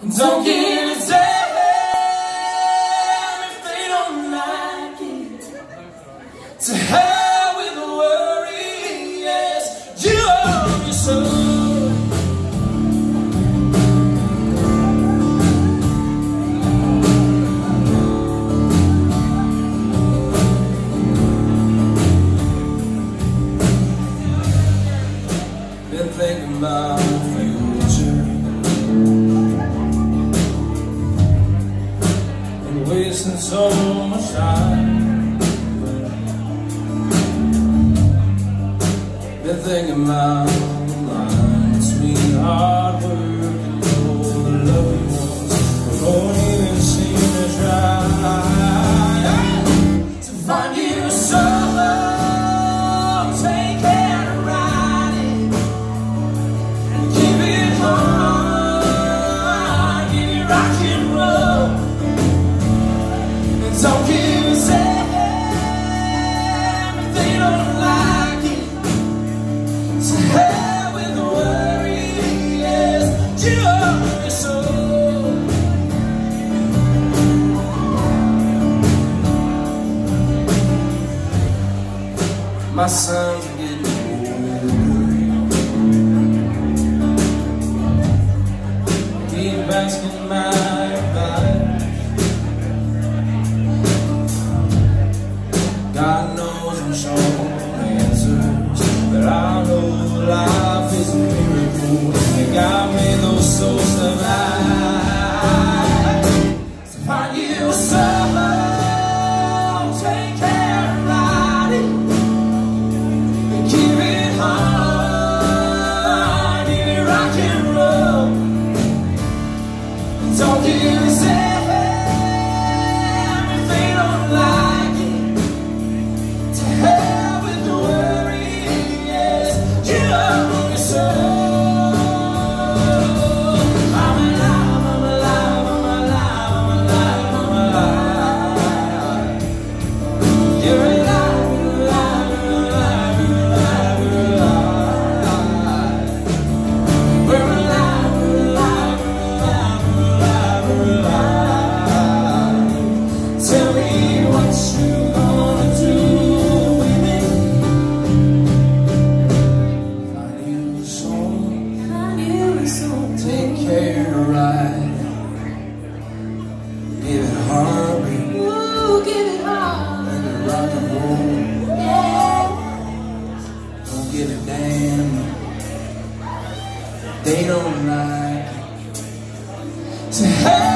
Don't give a damn if they don't like it. To hell. And so much time. Been thinking about my sangue Keep asking my advice God knows I'm sorry. am. They don't like. Say, so, hey.